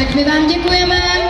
Tak my vám děkujeme.